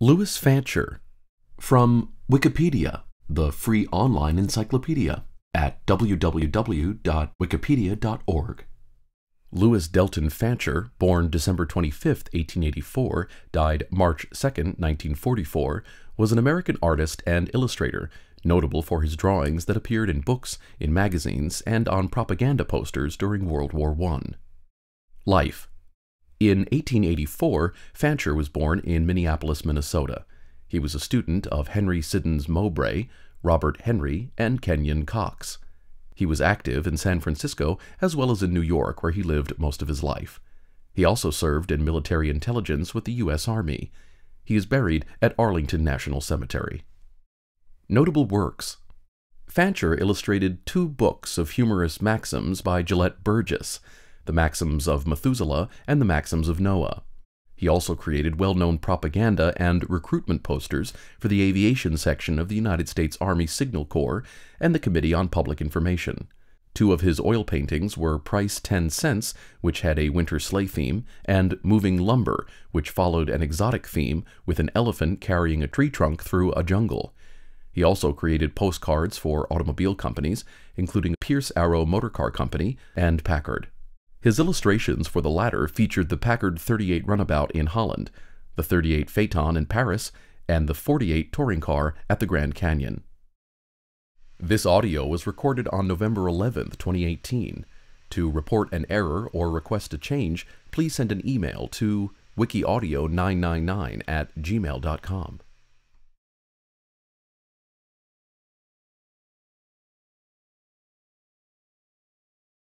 Louis Fancher from Wikipedia, the free online encyclopedia at www.wikipedia.org. Louis Delton Fancher, born December 25, 1884, died March 2, 1944, was an American artist and illustrator, notable for his drawings that appeared in books, in magazines, and on propaganda posters during World War I. Life In 1884, Fancher was born in Minneapolis, Minnesota. He was a student of Henry Siddons Mowbray, Robert Henri, and Kenyon Cox. He was active in San Francisco as well as in New York, where he lived most of his life. He also served in military intelligence with the U.S. Army. He is buried at Arlington National Cemetery. Notable works Fancher illustrated two books of humorous maxims by Gelett Burgess, The Maxims of Methuselah and The Maxims of Noah. He also created well-known propaganda and recruitment posters for the aviation section of the United States Army Signal Corps and the Committee on Public Information. Two of his oil paintings were Price 10 Cents, which had a winter sleigh theme, and Moving Lumber, which followed an exotic theme with an elephant carrying a tree trunk through a jungle. He also created postcards for automobile companies, including Pierce Arrow Motor Car Company and Packard. His illustrations for the latter featured the Packard 38 runabout in Holland, the 38 Phaeton in Paris, and the 48 touring car at the Grand Canyon. This audio was recorded on November 11, 2018. To report an error or request a change, please send an email to wikiaudio999 at gmail.com.